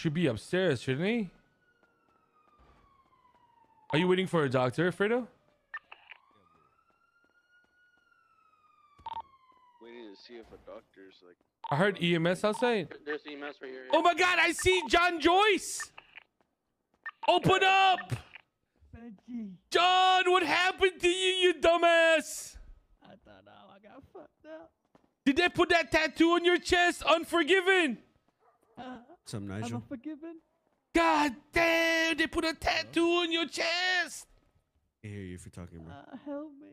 should be upstairs, shouldn't he? Are you waiting for a doctor, Fredo? Waiting to see if a doctor's like. I heard EMS outside. There's EMS right here. Oh my god, I see Jon Joyce! Open up! Benji, Jon, what happened to you, you dumbass? I don't know. I got fucked up. Did they put that tattoo on your chest? Unforgiven! Uh, Some I'm Nigel. forgiven. God damn, they put a tattoo on your chest! I hear you if you're talking, bro. Uh, help me.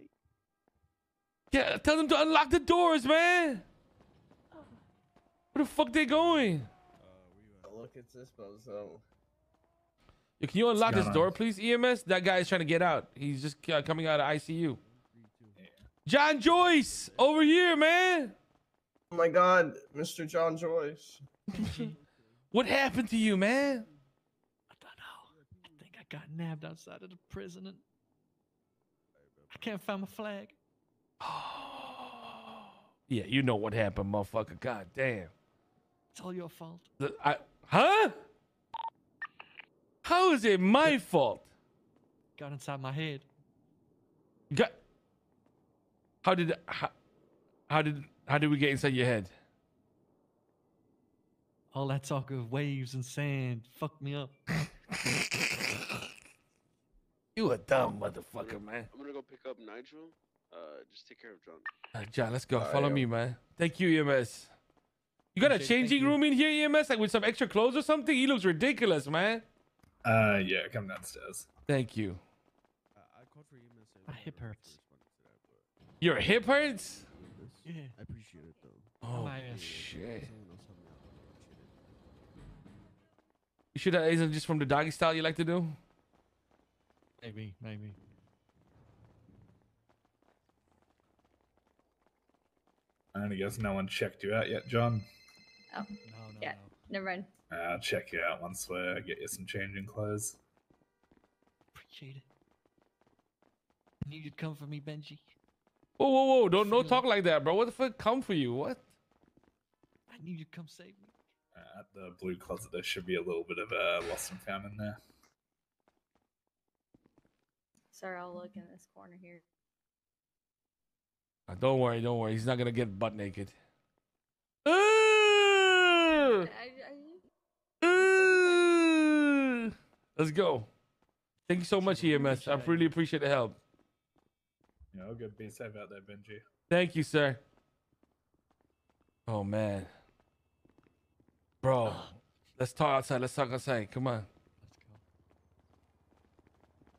Yeah, tell them to unlock the doors, man! Where the fuck they going? Look at this bozo. Yo, Can you unlock this door, please, EMS? That guy is trying to get out. He's just uh, coming out of ICU. Jon Joyce, over here, man. Oh my god, Mr. Jon Joyce. What happened to you, man? I don't know. I think I got nabbed outside of the prison and I can't find my flag. Yeah, you know what happened, motherfucker. God damn. It's all your fault. The- I, huh? How is it my fault? Got inside my head. Got, how did how, how did how did we get inside your head? All that talk of waves and sand fucked me up. You a dumb motherfucker, man. I'm gonna go pick up Nigel. Uh, just take care of Jon. Uh, Jon, let's go. Alright, Follow yo. me, man. Thank you, EMS. You got a Appreciate it, thank changing you. room in here, EMS, like with some extra clothes or something? He looks ridiculous, man. Uh, yeah, come downstairs. Thank you. Uh, I called for EMS. My hip hurts. they responded to that, but Your hip hurts? Yeah. I appreciate it though. Oh, My, uh, shit. You should have, isn't it just from the doggy style you like to do? Maybe, maybe. I guess no one checked you out yet, Jon. Oh, no, no, Yeah. no. Never mind. I'll check you out once we get you some changing clothes. Appreciate it. I knew you'd come for me, Benji. Whoa, whoa, whoa. Don't, don't talk like that, bro. What the fuck come for you? What? I knew you'd come save me. At the blue closet, there should be a little bit of uh, lost and found in there. Sorry, I'll look in this corner here. Uh, don't worry, don't worry. He's not gonna get butt naked. Ooh! I, I, Ooh! Let's go. Thank you so much, EMS. I really appreciate the help. Yeah, all good. Be safe out there, Benji. Thank you, sir. Oh man, bro. Let's talk outside. Let's talk outside. Come on, Let's go.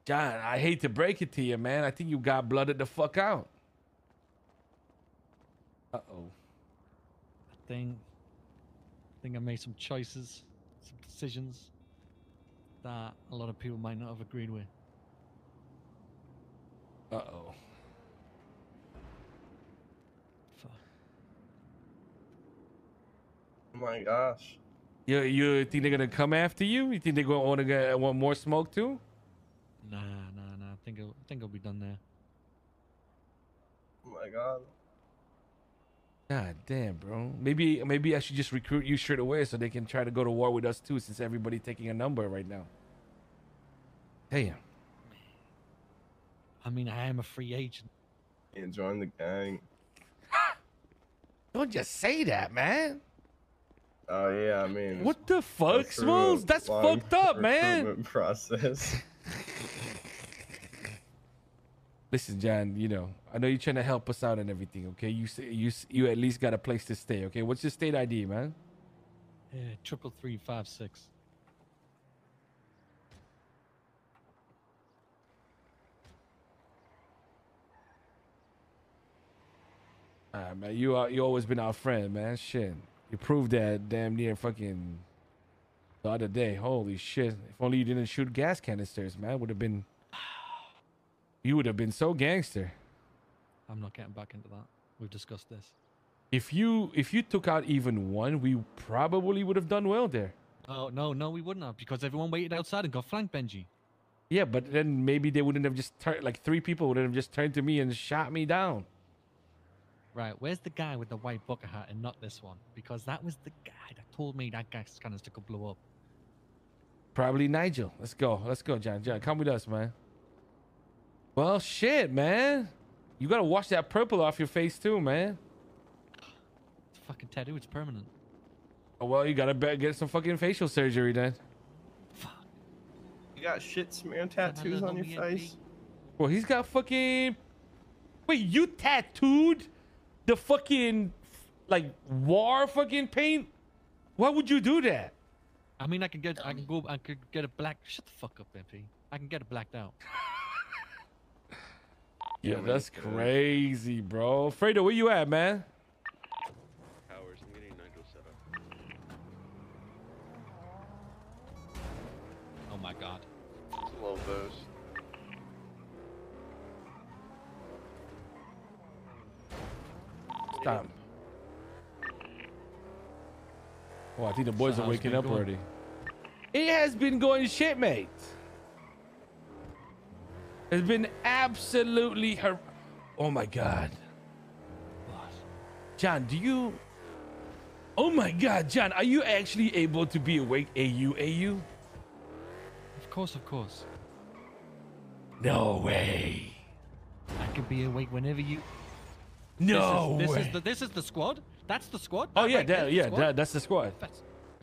Jon. I hate to break it to you, man. I think you got blooded the fuck out. Uh oh. I think, I think I made some choices, some decisions that a lot of people might not have agreed with. Uh oh. Fuck. Oh my gosh. You you think they're gonna come after you? You think they're gonna want to get want more smoke too? Nah, nah, nah. I think it'll, I think I'll be done there. Oh my god. God damn, bro. Maybe maybe I should just recruit you straight away so they can try to go to war with us too, since everybody taking a number right now. Damn. I mean, I am a free agent. You join the gang. Don't just say that, man. Oh yeah, I mean. What the fuck, it's Smalls? That's fucked up, man. Process. Listen, Jon. You know, I know you're trying to help us out and everything. Okay, you you you at least got a place to stay. Okay, what's your state ID, man? Yeah, triple three five six. Ah, man, you are you always been our friend, man. Shit, you proved that damn near fucking the other day. Holy shit! If only you didn't shoot gas canisters, man, would have been. You would have been so gangster. I'm not getting back into that. We've discussed this. If you if you took out even one, we probably would have done well there. Oh no, no, we wouldn't have because everyone waited outside and got flanked, Benji. Yeah, but then maybe they wouldn't have just turned like three people would have just turned to me and shot me down. Right, where's the guy with the white bucket hat and not this one? Because that was the guy that told me that gas canister could blow up. Probably Nigel. Let's go. Let's go, Jon. Jon, come with us, man. Well, shit, man. You gotta wash that purple off your face too, man. It's a fucking tattoo. It's permanent. Oh, well, you gotta get some fucking facial surgery then. Fuck. You got shit smear tattoos on your face? Well, he's got fucking. Wait, you tattooed the fucking like war fucking paint? Why would you do that? I mean, I can get, I can go, I could get a black. Shut the fuck up, MP. I can get it blacked out. Yeah, Yeah, that's man. crazy, bro. Fredo, where you at, man? Powers, I'm getting Nigel oh set up. Oh my god. It's a little dose. Stop. Oh, I think the boys So are waking up going? already. It has been going shit, mate. It's been absolutely her. Oh my god, What? Jon, do you? Oh my god, Jon, are you actually able to be awake? AU, AU? Of course, of course. No way. I can be awake whenever you. No this is. This is the this is the squad. That's the squad. oh That yeah, right there's that, yeah, that, that's the squad. That's